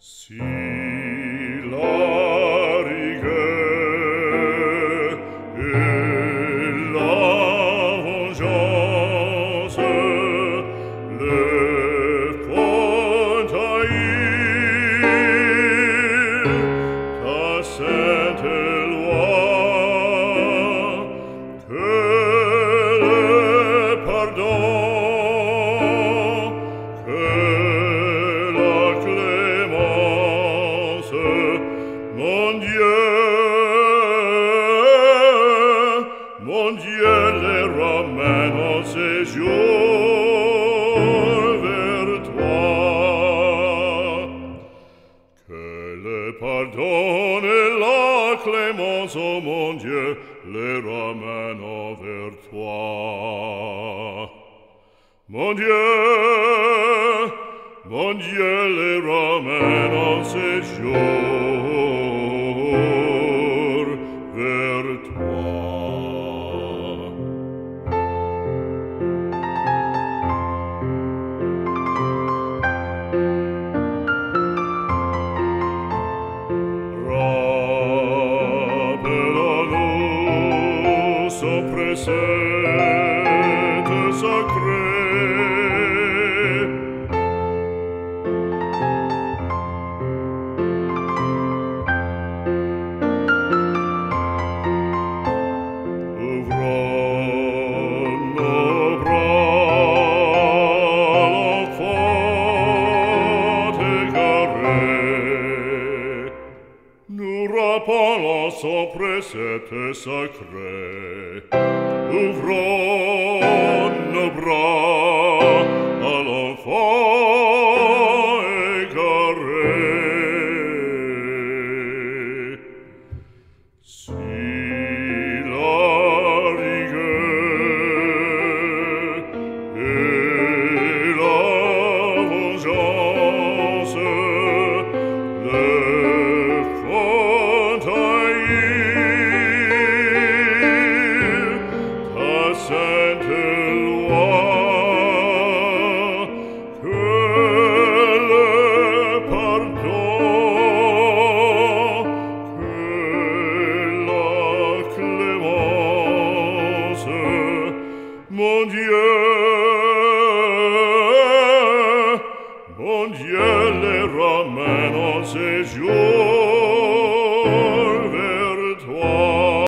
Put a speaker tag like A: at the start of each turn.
A: See. retour vers. Que le pardon et la clémence, ô mon Dieu, les ramènent envers. Mon Dieu, mon Dieu, les ramène en séjour. presente sacre Ouvra palas opresete sacre, ouvron le bras à l'enfant. non gliele rameno se giù